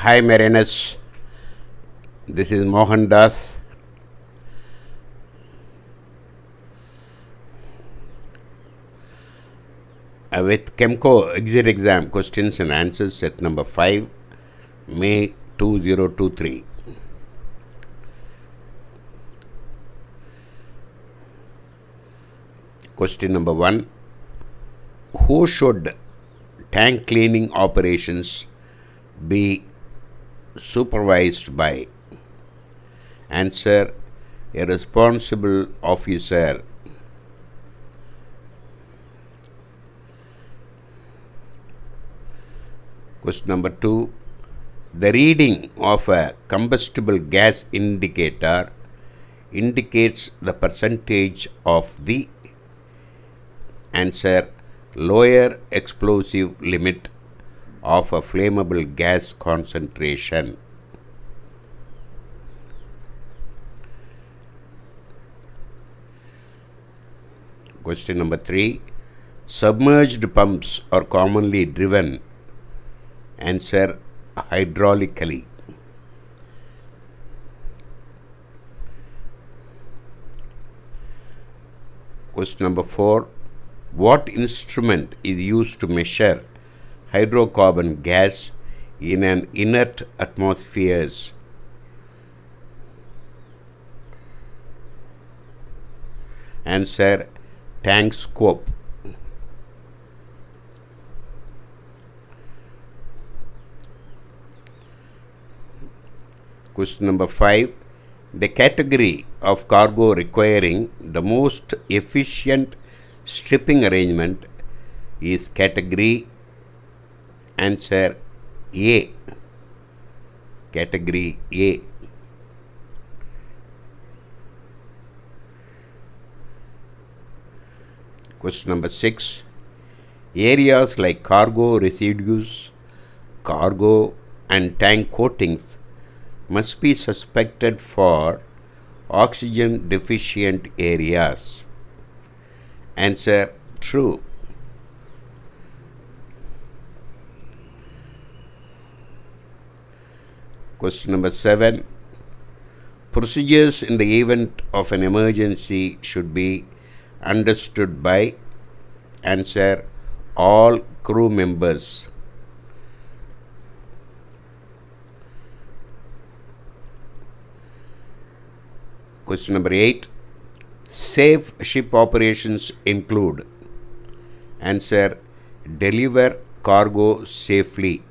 Hi Marinus, this is Mohan Das. Uh, with Chemco exit exam questions and answers set number 5, May 2023. Question number 1 Who should tank cleaning operations be supervised by? Answer A responsible officer. Question number 2 The reading of a combustible gas indicator indicates the percentage of the answer lower explosive limit of a flammable gas concentration. Question number 3 Submerged pumps are commonly driven. Answer hydraulically. Question number 4 What instrument is used to measure hydrocarbon gas in an inert atmospheres? Answer tank scope. Question number 5 The category of cargo requiring the most efficient stripping arrangement is category answer A. Category A. Question number 6 Areas like cargo residues, cargo, and tank coatings must be suspected for oxygen deficient areas. Answer true. Question number 7 Procedures in the event of an emergency should be understood by answer all crew members. Question number 8 Safe ship operations include answer deliver cargo safely.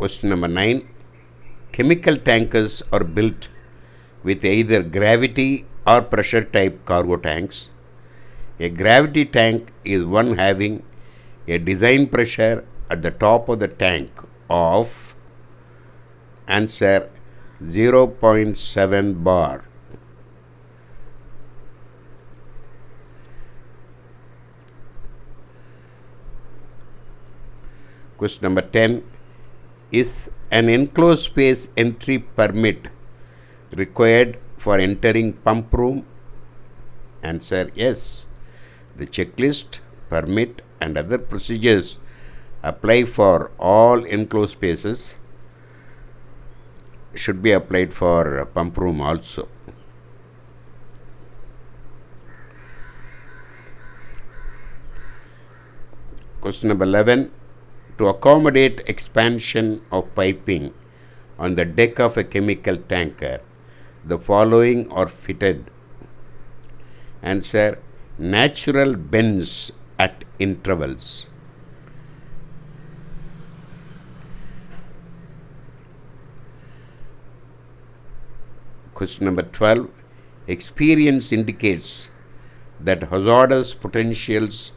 Question number 9 Chemical tankers are built with either gravity or pressure type cargo tanks. A gravity tank is one having a design pressure at the top of the tank of answer 0.7 bar. Question number 10 Is an enclosed space entry permit required for entering pump room? Answer yes. The checklist, permit, and other procedures apply for all enclosed spaces should be applied for pump room also. Question number 11 To accommodate expansion of piping on the deck of a chemical tanker, the following are fitted. Answer Natural bends at intervals. Question number 12 Experience indicates that hazardous potentials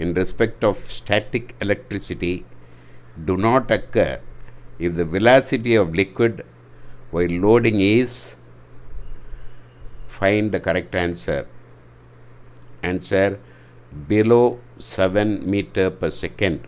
in respect of static electricity do not occur if the velocity of liquid while loading is find the correct answer answer below 7 meter per second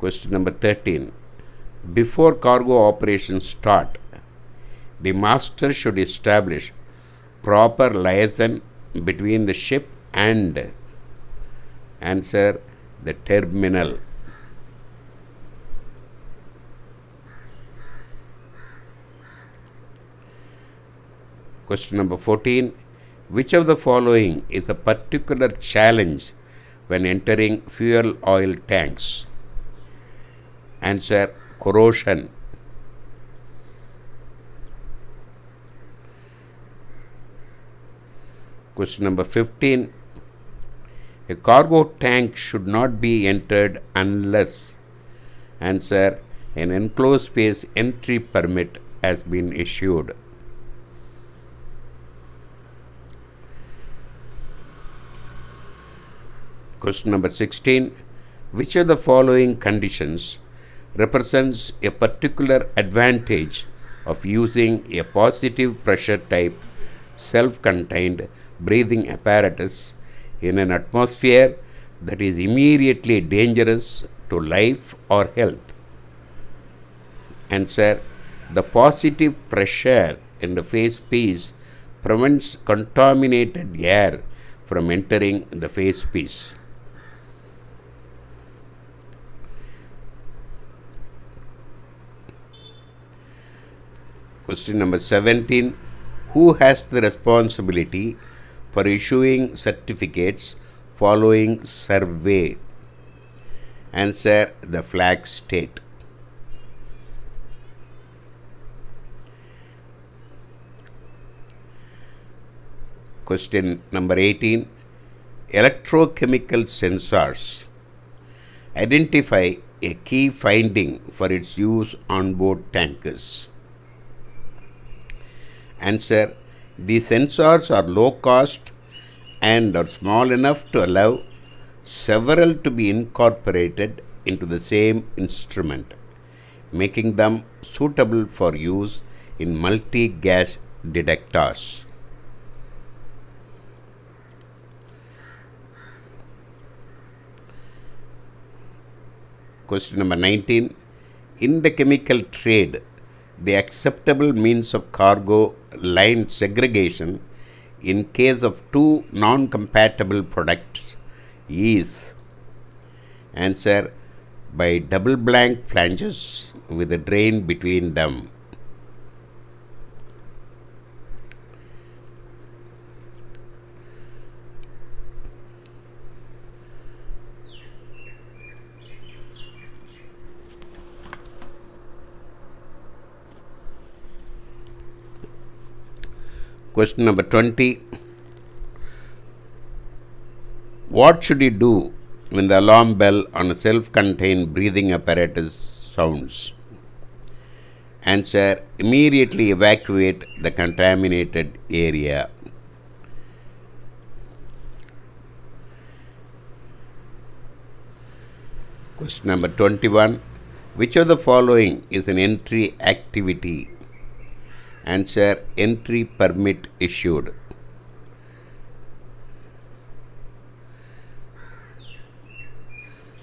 Question number 13. before cargo operations start, the master should establish proper liaison between the ship and answer the terminal. Question number 14 Which of the following is a particular challenge when entering fuel oil tanks? Answer corrosion. Question number 15 A cargo tank should not be entered unless answer an enclosed space entry permit has been issued. Question number 16 Which of the following conditions represents a particular advantage of using a positive pressure type self contained breathing apparatus in an atmosphere that is immediately dangerous to life or health? Answer The positive pressure in the face piece prevents contaminated air from entering the face piece. Question number 17 Who has the responsibility for issuing certificates following survey? Answer The flag state. Question number 18 Electrochemical sensors identify a key finding for its use on board tankers. Answer The sensors are low cost and are small enough to allow several to be incorporated into the same instrument, making them suitable for use in multi gas detectors. Question number 19. In the chemical trade, the acceptable means of cargo line segregation in case of two non compatible products is answer by double blank flanges with a drain between them. Question number 20 What should you do when the alarm bell on a self contained breathing apparatus sounds? Answer Immediately evacuate the contaminated area. Question number 21 Which of the following is an entry activity? Answer Entry permit issued.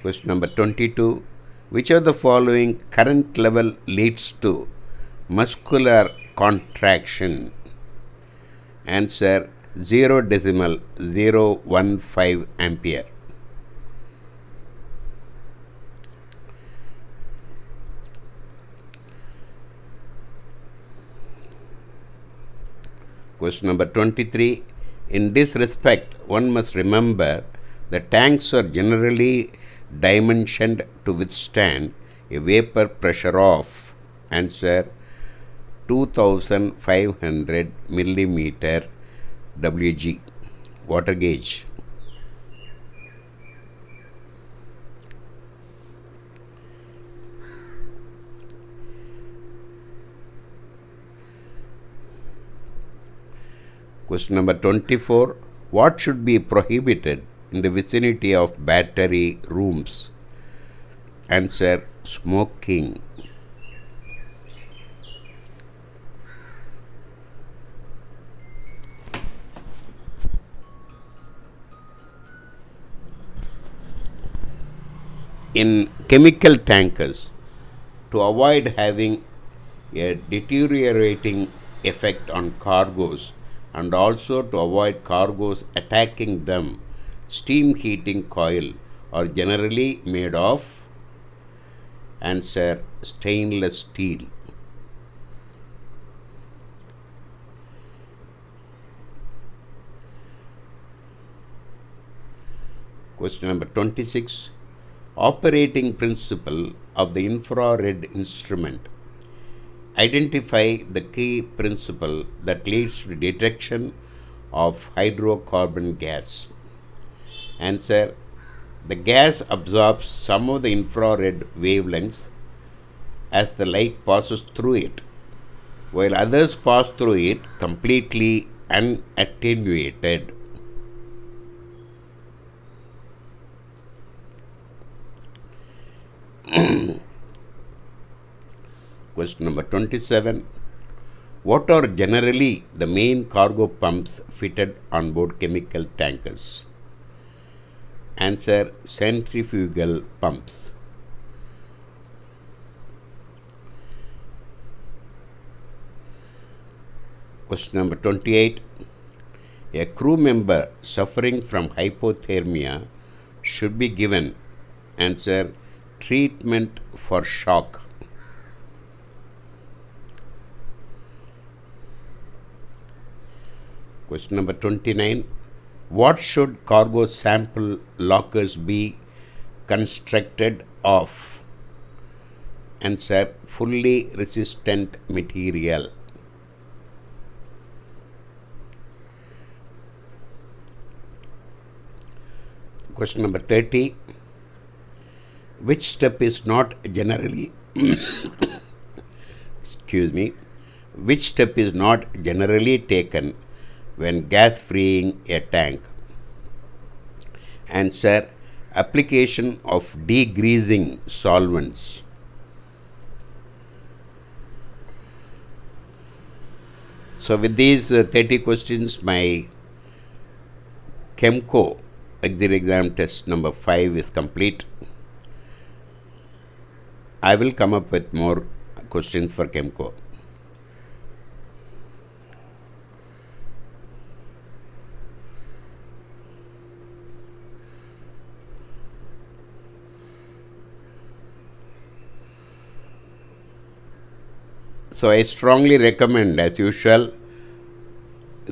Question number 22 Which of the following current level leads to muscular contraction? Answer 0 decimal 015 ampere. Question number 23. In this respect, one must remember the tanks are generally dimensioned to withstand a vapor pressure of answer 2500 millimeter WG water gauge. Question number 24 What should be prohibited in the vicinity of battery rooms? Answer Smoking. In chemical tankers, to avoid having a deteriorating effect on cargoes and also to avoid cargoes attacking them, steam heating coil are generally made of answer stainless steel. Question number 26 Operating principle of the infrared instrument. Identify the key principle that leads to detection of hydrocarbon gas. Answer The gas absorbs some of the infrared wavelengths as the light passes through it, while others pass through it completely unattenuated. Question number 27. What are generally the main cargo pumps fitted on board chemical tankers? Answer centrifugal pumps. Question number 28. A crew member suffering from hypothermia should be given answer treatment for shock. Question number 29. What should cargo sample lockers be constructed of? Answer fully resistant material. Question number 30. Which step is not generally, excuse me, which step is not generally taken when gas freeing a tank? Answer application of degreasing solvents. So, with these uh, 30 questions, my CHEMCO exit exam test number 5 is complete. I will come up with more questions for CHEMCO. So I strongly recommend, as usual,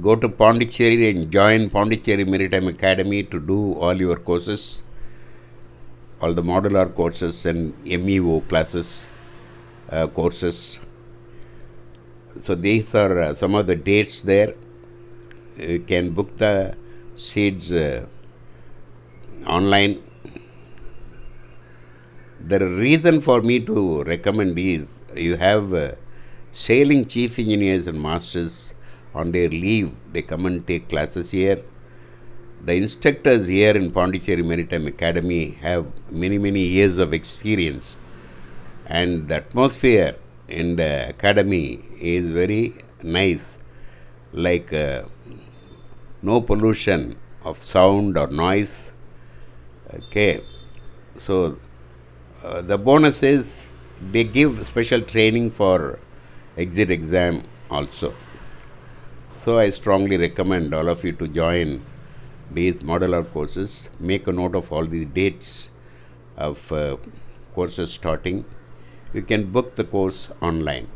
go to Pondicherry and join Pondicherry Maritime Academy to do all your courses, all the modular courses and MEO classes, uh, courses. So these are uh, some of the dates there. You can book the seats uh, online. The reason for me to recommend is you have uh, sailing chief engineers and masters on their leave. They come and take classes here. The instructors here in Pondicherry Maritime Academy have many, many years of experience, and the atmosphere in the academy is very nice, like uh, no pollution of sound or noise. Okay, so uh, the bonus is they give special training for exit exam also. So I strongly recommend all of you to join these modular courses. Make a note of all the dates of uh, courses starting. You can book the course online.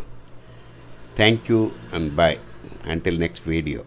Thank you and bye. Until next video.